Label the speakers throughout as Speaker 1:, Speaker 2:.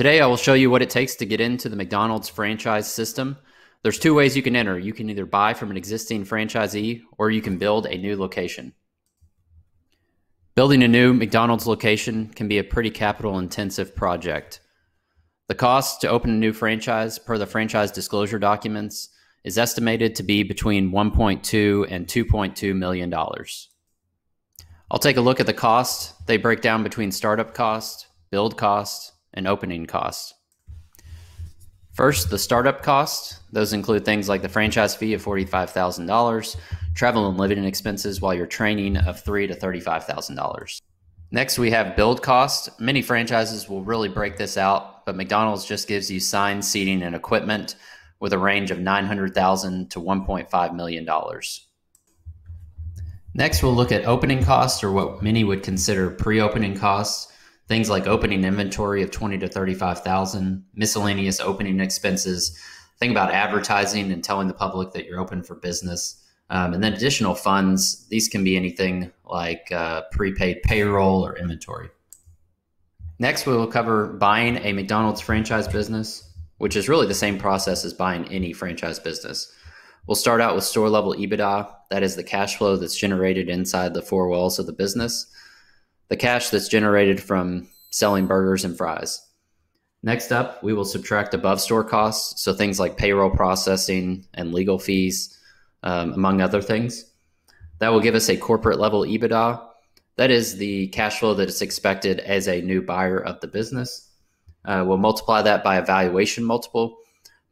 Speaker 1: Today, I will show you what it takes to get into the McDonald's franchise system. There's two ways you can enter. You can either buy from an existing franchisee or you can build a new location. Building a new McDonald's location can be a pretty capital intensive project. The cost to open a new franchise per the franchise disclosure documents is estimated to be between 1.2 and 2.2 million dollars. I'll take a look at the cost. They break down between startup cost, build cost, and opening costs. First, the startup costs. Those include things like the franchise fee of $45,000, travel and living expenses while you're training of 3 to $35,000. Next, we have build costs. Many franchises will really break this out, but McDonald's just gives you sign, seating, and equipment with a range of $900,000 to $1.5 million. Next, we'll look at opening costs, or what many would consider pre-opening costs. Things like opening inventory of twenty to thirty-five thousand, miscellaneous opening expenses. Think about advertising and telling the public that you're open for business, um, and then additional funds. These can be anything like uh, prepaid payroll or inventory. Next, we will cover buying a McDonald's franchise business, which is really the same process as buying any franchise business. We'll start out with store level EBITDA. That is the cash flow that's generated inside the four walls of the business the cash that's generated from selling burgers and fries. Next up, we will subtract above store costs, so things like payroll processing and legal fees, um, among other things. That will give us a corporate level EBITDA. That is the cash flow that is expected as a new buyer of the business. Uh, we'll multiply that by a valuation multiple.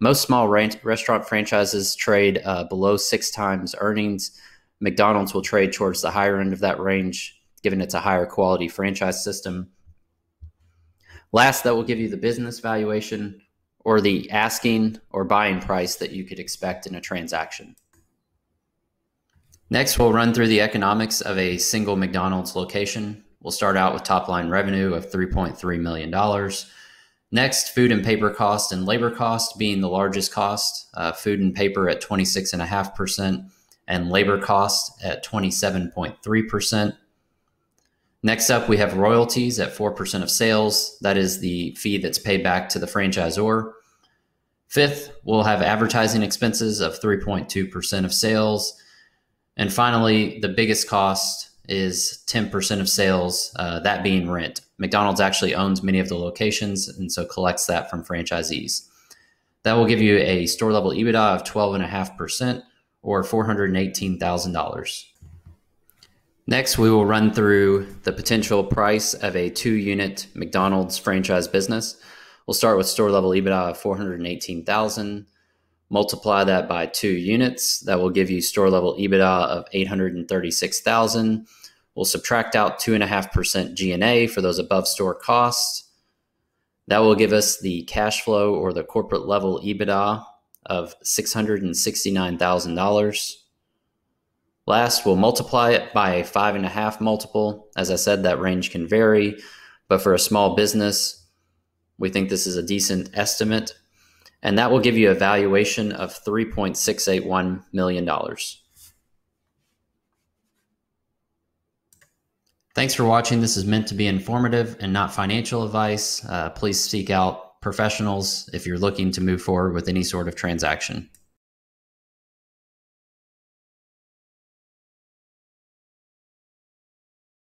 Speaker 1: Most small restaurant franchises trade uh, below six times earnings. McDonald's will trade towards the higher end of that range given it's a higher quality franchise system. Last, that will give you the business valuation or the asking or buying price that you could expect in a transaction. Next, we'll run through the economics of a single McDonald's location. We'll start out with top line revenue of $3.3 million. Next, food and paper cost and labor cost being the largest cost, uh, food and paper at 26.5%, and labor cost at 27.3%. Next up, we have royalties at 4% of sales. That is the fee that's paid back to the franchisor. Fifth, we'll have advertising expenses of 3.2% of sales. And finally, the biggest cost is 10% of sales, uh, that being rent. McDonald's actually owns many of the locations and so collects that from franchisees. That will give you a store level EBITDA of 12.5% or $418,000. Next, we will run through the potential price of a two unit McDonald's franchise business. We'll start with store level EBITDA of 418,000. Multiply that by two units. That will give you store level EBITDA of 836,000. We'll subtract out 2.5% G&A for those above store costs. That will give us the cash flow or the corporate level EBITDA of $669,000. Last, we'll multiply it by a five and a half multiple. As I said, that range can vary, but for a small business, we think this is a decent estimate. And that will give you a valuation of $3.681 million. Thanks for watching. This is meant to be informative and not financial advice. Uh, please seek out professionals if you're looking to move forward with any sort of transaction.